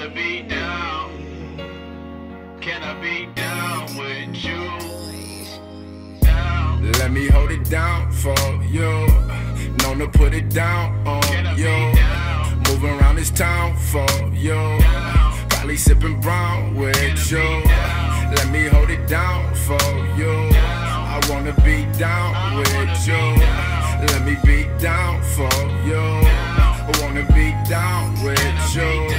wanna be down. Can I be down with you? Down. Let me hold it down for you. Known to put it down on Can you. down? Moving around this town for you. Down. Probably sipping brown with you. Let me hold it down for you. I wanna be down with you. Let me be down for you. I wanna be down with you.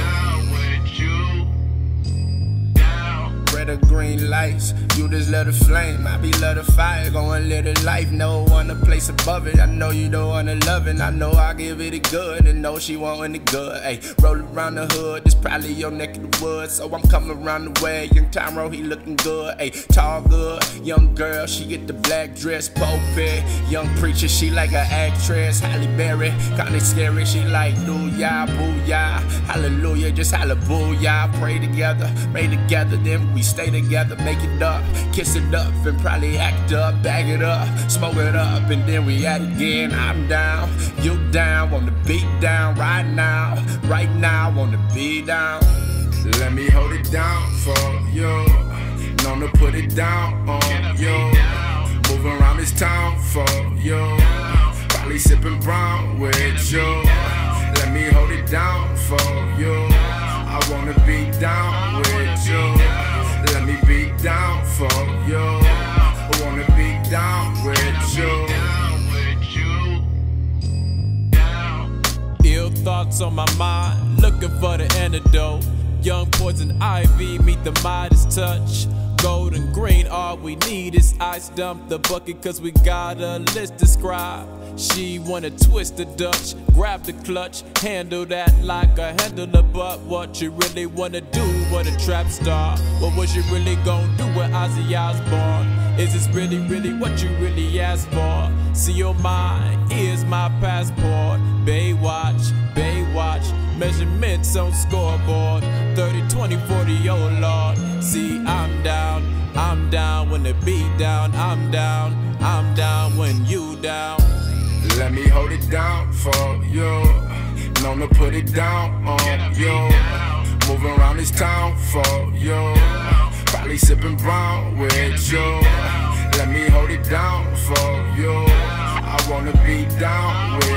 Green lights, you just let it flame. I be let a fire, a life. No one a place above it. I know you don't wanna love it. I know I give it a good, and know she wantin' it good. Hey, roll around the hood, this probably your neck of the woods. So I'm coming around the way. Young Tyro, he looking good. Hey, tall good, young girl, she get the black dress, pulpit. Young preacher, she like an actress. Halle Berry, kinda scary. She like do ya, boo ya, hallelujah, just hallelujah. Pray together, pray together, then we stay together, make it up, kiss it up, and probably act up, bag it up, smoke it up, and then we at it again. I'm down, you down, wanna be down right now, right now, wanna be down. Let me hold it down for you, known to put it down on you. Moving around this town for you. Probably sipping brown with you. On my mind, looking for the antidote. Young poison ivy, meet the Midas touch. Gold and green, all we need is ice. Dump the bucket, cause we got a list to scribe. She wanna twist the Dutch, grab the clutch, handle that like a handler. But what you really wanna do with a trap star? What was you really gonna do with Ozzy Osbourne? Is this really, really what you really asked for? See your mind is my passport. Baywatch, Baywatch, measurements on scoreboard. 30, 20, 40, oh lord. See, I'm down, I'm down when the beat down. I'm down, I'm down when you down. Let me hold it down for you. Known to put it down on you. Moving around this town for you. Probably sipping brown with you. Let me hold it down for you. I wanna be down with